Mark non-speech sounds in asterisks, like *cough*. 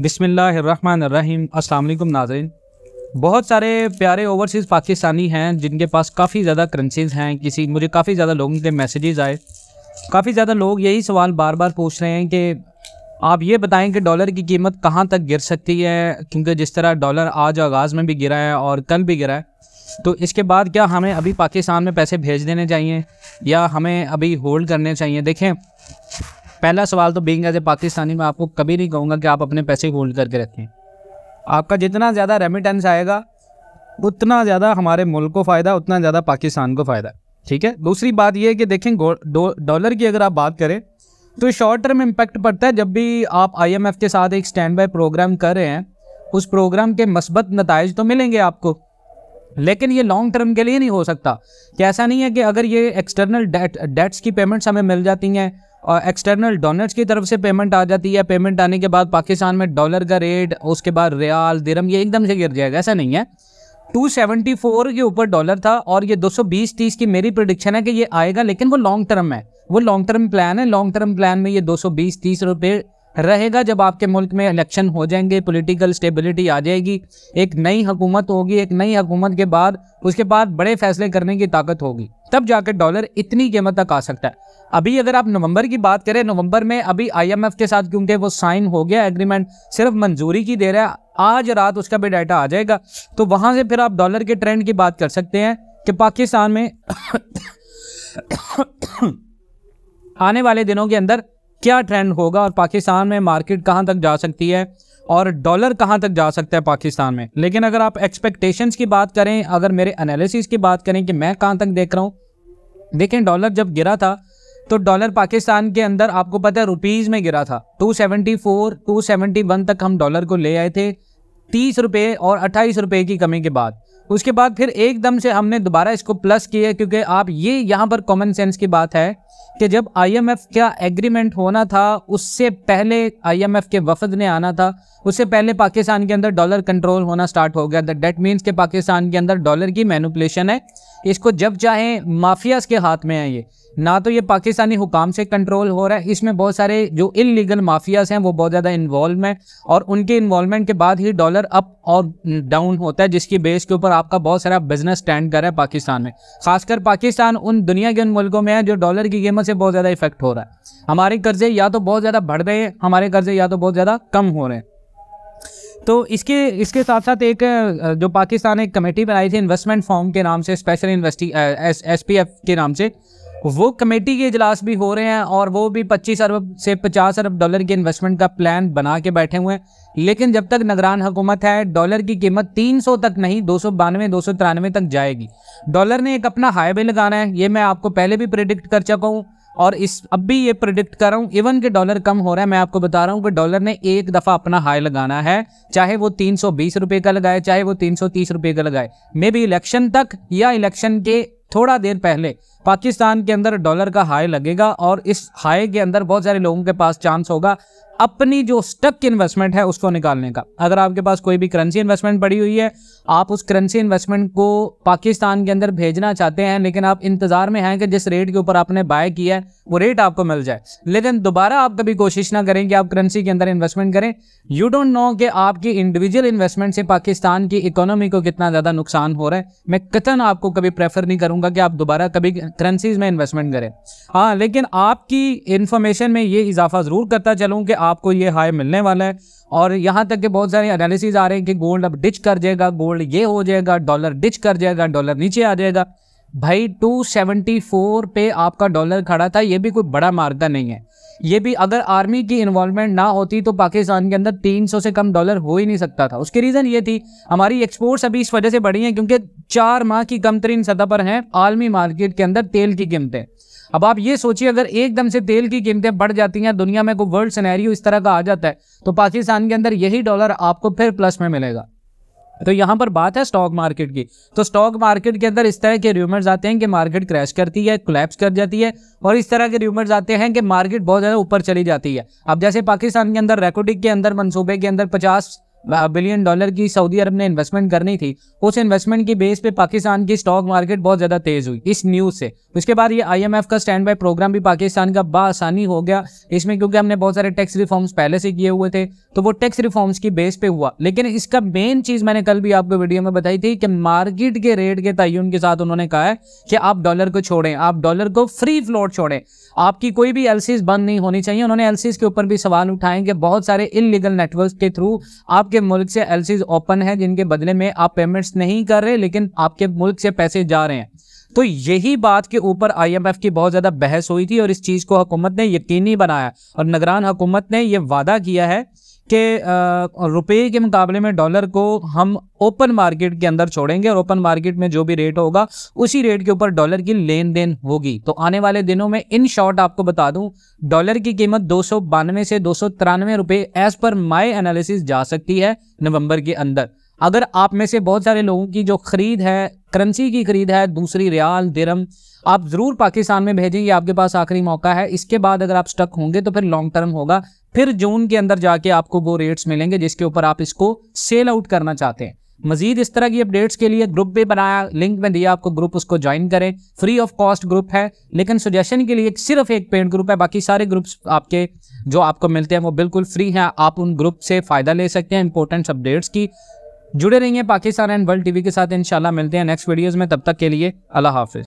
बिसमीम अस्सलाम नाजरीन। बहुत सारे प्यारे ओवरसीज़ पाकिस्तानी हैं, जिनके पास काफ़ी ज़्यादा करेंसीज हैं, किसी, मुझे काफ़ी ज़्यादा लोगों के मैसेजेस आए। काफ़ी ज़्यादा लोग यही सवाल बार बार पूछ रहे हैं कि आप ये बताएँ कि डॉलर की कीमत कहाँ तक गिर सकती है, क्योंकि जिस तरह डॉलर आज आगाज़ में भी गिरा है और कल भी गिरा है तो इसके बाद क्या हमें अभी पाकिस्तान में पैसे भेज देने चाहिए या हमें अभी होल्ड करने चाहिए? देखें पहला सवाल तो बींग एज ए पाकिस्तानी, मैं आपको कभी नहीं कहूँगा कि आप अपने पैसे होल्ड करके रखें। आपका जितना ज़्यादा रेमिटेंस आएगा, उतना ज़्यादा हमारे मुल्क को फ़ायदा, उतना ज़्यादा पाकिस्तान को फ़ायदा। ठीक है? दूसरी बात यह है कि देखें डॉलर की अगर आप बात करें तो शॉर्ट टर्म इम्पैक्ट पड़ता है जब भी आप आईएमएफ के साथ एक स्टैंड बाय प्रोग्राम कर रहे हैं, उस प्रोग्राम के मस्बत नतज तो मिलेंगे आपको। लेकिन ये लॉन्ग टर्म के लिए नहीं हो सकता। कि ऐसा नहीं है कि अगर ये एक्सटर्नल डेट डेट्स की पेमेंट्स हमें मिल जाती हैं और एक्सटर्नल डोनर्स की तरफ़ से पेमेंट आ जाती है। पेमेंट आने के बाद पाकिस्तान में डॉलर का रेट उसके बाद रियाल दिरम ये एकदम से गिर जाएगा, ऐसा नहीं है। 274 के ऊपर डॉलर था और ये 220 30 की मेरी प्रोडिक्शन है कि ये आएगा, लेकिन वो लॉन्ग टर्म है। वो लॉन्ग टर्म प्लान है। लॉन्ग टर्म प्लान में ये 220 30 रुपए रहेगा जब आपके मुल्क में इलेक्शन हो जाएँगे पॉलिटिकल स्टेबिलिटी आ जाएगी। एक नई हुकूमत होगी, एक नई हुकूमत के बाद उसके बाद बड़े फैसले करने की ताकत होगी। तब जाकर डॉलर इतनी कीमत तक आ सकता है। अभी अगर आप नवंबर की बात करें, नवंबर में अभी आईएमएफ के साथ, क्योंकि वो साइन हो गया एग्रीमेंट सिर्फ़ मंजूरी की दे रहा है, आज रात उसका भी डाटा आ जाएगा। तो वहाँ से फिर आप डॉलर के ट्रेंड की बात कर सकते हैं कि पाकिस्तान में *coughs* आने वाले दिनों के अंदर क्या ट्रेंड होगा और पाकिस्तान में मार्केट कहाँ तक जा सकती है और डॉलर कहाँ तक जा सकता है पाकिस्तान में? लेकिन अगर आप एक्सपेक्टेशंस की बात करें, अगर मेरे एनालिसिस की बात करें कि मैं कहाँ तक देख रहा हूँ, देखें डॉलर जब गिरा था तो डॉलर पाकिस्तान के अंदर आपको पता है रुपीज़ में गिरा था। 274 271 तक हम डॉलर को ले आए थे, तीस रुपये और अट्ठाईस रुपये की कमी के बाद। उसके बाद फिर एकदम से हमने दोबारा इसको प्लस किया क्योंकि आप ये यहाँ पर कॉमन सेंस की बात है कि जब आईएमएफ का एग्रीमेंट होना था, उससे पहले आईएमएफ के वफद ने आना था, उससे पहले पाकिस्तान के अंदर डॉलर कंट्रोल होना स्टार्ट हो गया था। डेट मीन्स के पाकिस्तान के अंदर डॉलर की मैनुपलेशन है। इसको जब चाहे माफियाज के हाथ में है ये ना तो ये पाकिस्तानी हुकाम से कंट्रोल हो रहा है। इसमें बहुत सारे जो इलीगल माफियाज हैं, वो बहुत ज़्यादा इन्वॉल्व हैं और उनके इन्वॉल्वमेंट के बाद ही डॉलर अप और डाउन होता है, जिसकी बेस के ऊपर आपका बहुत सारा बिज़नेस स्टैंड कर रहा है पाकिस्तान में। खासकर पाकिस्तान उन दुनिया के उन मुल्कों में है जो डॉलर की कीमत से बहुत ज़्यादा इफ़ेक्ट हो रहा है। हमारे कर्जे या तो बहुत ज़्यादा बढ़ रहे हैं, हमारे कर्जे या तो बहुत ज़्यादा कम हो रहे हैं। तो इसके इसके साथ साथ एक जो पाकिस्तान एक कमेटी बनाई थी इन्वेस्टमेंट फॉर्म के नाम से special investee S P F के नाम से वो कमेटी के इजलास भी हो रहे हैं और वो भी 25 अरब से 50 अरब डॉलर के इन्वेस्टमेंट का प्लान बना के बैठे हुए हैं। लेकिन जब तक नगरान हुकूमत है, डॉलर की कीमत 300 तक नहीं, दो सौ बानवे, दो सौ तिरानवे तक जाएगी। डॉलर ने एक अपना हाई भी लगाना है, ये मैं आपको पहले भी प्रिडिक्ट कर चुका हूँ और इस, अब भी ये प्रिडिक्ट कर रहा हूँ। इवन के डॉलर कम हो रहा है, मैं आपको बता रहा हूँ कि डॉलर ने एक दफ़ा अपना हाई लगाना है, चाहे वो तीन सौ बीस रुपये का लगाए, चाहे वो तीन सौ तीस रुपये का लगाए। मे बी इलेक्शन तक या इलेक्शन के थोड़ा देर पहले पाकिस्तान के अंदर डॉलर का हाई लगेगा और इस हाई के अंदर बहुत सारे लोगों के पास चांस होगा। अपनी जो स्टक इन्वेस्टमेंट है उसको निकालने का। अगर आपके पास कोई भी करेंसी इन्वेस्टमेंट पड़ी हुई है, आप उस करेंसी इन्वेस्टमेंट को पाकिस्तान के अंदर भेजना चाहते हैं, लेकिन आप इंतज़ार में हैं कि जिस रेट के ऊपर आपने बाय किया है, वो रेट आपको मिल जाए। लेकिन दोबारा आप कभी कोशिश ना करें कि आप करेंसी के अंदर इन्वेस्टमेंट करें। यू डोंट नो कि आपकी इंडिविजुअल इन्वेस्टमेंट से पाकिस्तान की इकोनॉमी को कितना ज़्यादा नुकसान हो रहा है। मैं कतन आपको कभी प्रेफर नहीं करूँगा कि आप दोबारा कभी करेंसीज में इन्वेस्टमेंट करें। हाँ लेकिन आपकी इन्फॉर्मेशन में ये इजाफा ज़रूर करता चलूँ कि आपको ये हाई मिलने वाला है। और यहाँ तक कि बहुत सारे एनालिसिस आ रहे हैं कि गोल्ड अब डिच कर जाएगा गोल्ड ये हो जाएगा डॉलर डिच कर जाएगा डॉलर नीचे आ जाएगा। भाई 274 पे आपका डॉलर खड़ा था, ये भी कोई बड़ा मार्का नहीं है। ये भी अगर आर्मी की इन्वॉल्वमेंट ना होती तो पाकिस्तान के अंदर 300 से कम डॉलर हो ही नहीं सकता था। उसकी रीज़न ये थी, हमारी एक्सपोर्ट्स अभी इस वजह से बढ़ी हैं क्योंकि चार माह की कम तरीन सतह पर हैं, आलमी मार्केट के अंदर तेल की कीमतें। अब आप ये सोचिए, अगर एकदम से तेल की कीमतें बढ़ जाती हैं, दुनिया में कोई वर्ल्ड सिनेरियो इस तरह का आ जाता है तो पाकिस्तान के अंदर यही डॉलर आपको फिर प्लस में मिलेगा। तो यहाँ पर बात है स्टॉक मार्केट की। तो स्टॉक मार्केट के अंदर इस तरह के र्यूमर्स आते हैं कि मार्केट क्रैश करती है कोलैप्स कर जाती है, और इस तरह के र्यूमर्स आते हैं कि मार्केट बहुत ज़्यादा ऊपर चली जाती है। अब जैसे पाकिस्तान के अंदर रेकोडिक के अंदर मनसूबे के अंदर पचास बिलियन डॉलर की सऊदी अरब ने इन्वेस्टमेंट करनी थी। उस इन्वेस्टमेंट की बेस पे पाकिस्तान की स्टॉक मार्केट बहुत ज़्यादा तेज़ हुई। इस न्यूज़ से। उसके बाद ये आईएमएफ का स्टैंड बाय प्रोग्राम भी पाकिस्तान का बासानी हो गया। इसमें क्योंकि हमने बहुत सारे टैक्स रिफॉर्म्स पहले से किए हुए थे तो वो टैक्स रिफॉर्म्स की बेस पे हुआ। लेकिन इसका मेन चीज़ मैंने कल भी आपको वीडियो में बताई थी कि मार्केट के रेट के तयन के साथ उन्होंने कहा है कि आप डॉलर को छोड़ें, आप डॉलर को फ्री फ्लोट छोड़ें। आपकी कोई भी एलसीज बंद नहीं होनी चाहिए। उन्होंने एलसीज के ऊपर भी सवाल उठाए कि बहुत सारे इनलीगल नेटवर्क के थ्रू आपके मुल्क से एलसीज ओपन है, जिनके बदले में आप पेमेंट्स नहीं कर रहे, लेकिन आपके मुल्क से पैसे जा रहे हैं। तो यही बात के ऊपर आईएमएफ की बहुत ज़्यादा बहस हुई थी और इस चीज़ को हुकूमत ने यकीनी बनाया। और नगरान हुकूमत ने यह वादा किया है कि रुपए के मुकाबले में डॉलर को हम ओपन मार्केट के अंदर छोड़ेंगे और ओपन मार्केट में जो भी रेट होगा, उसी रेट के ऊपर डॉलर की लेन देन होगी। तो आने वाले दिनों में इन शॉर्ट आपको बता दूँ, डॉलर की कीमत दो से दो सौ तिरानवे रुपए एज पर माई एनालिसिस जा सकती है नवंबर के अंदर। अगर आप में से बहुत सारे लोगों की जो खरीद है करेंसी की खरीद है, दूसरी रियाल दिरम आप ज़रूर पाकिस्तान में भेजेंगे आपके पास आखिरी मौका है। इसके बाद अगर आप स्टक होंगे तो फिर लॉन्ग टर्म होगा। फिर जून के अंदर जाके आपको वो रेट्स मिलेंगे जिसके ऊपर आप इसको सेल आउट करना चाहते हैं। मजीद इस तरह की अपडेट्स के लिए ग्रुप भी बनाया लिंक में दिया आपको ग्रुप उसको ज्वाइन करें। फ्री ऑफ़ कॉस्ट ग्रुप है, लेकिन सजेशन के लिए सिर्फ़ एक पेड ग्रुप है, बाकी सारे ग्रुप्स आपके जो आपको मिलते हैं वो बिल्कुल फ्री हैं। आप उन ग्रुप से फ़ायदा ले सकते हैं इंपॉर्टेंट अपडेट्स की। जुड़े रहिए पाकिस्तान एंड वर्ल्ड टीवी के साथ। इंशाल्लाह मिलते हैं नेक्स्ट वीडियोस में। तब तक के लिए अल्लाह हाफिज़।